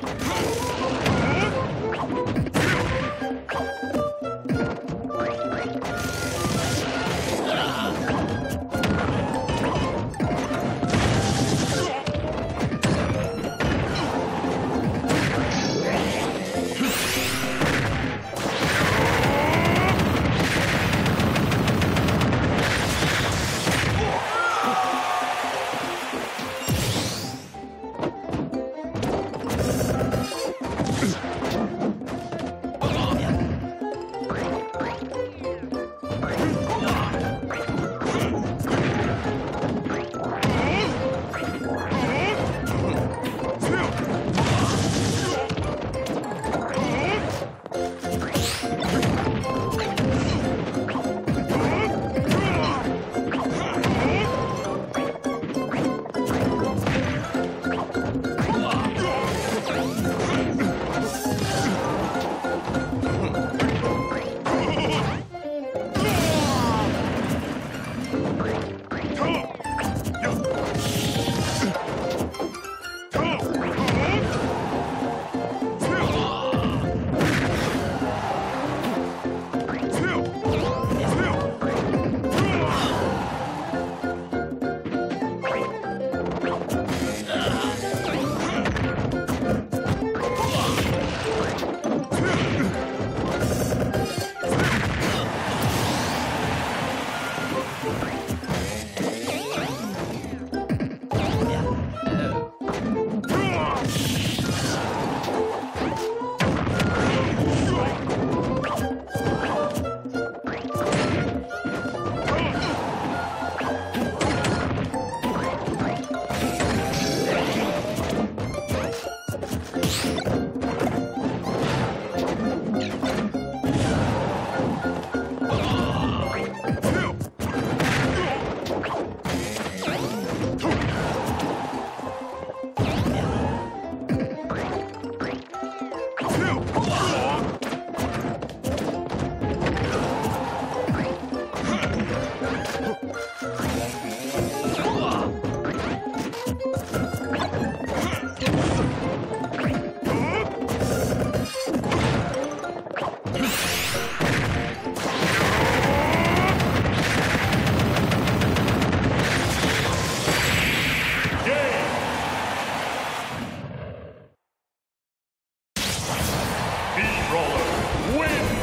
Oh! Roller wins.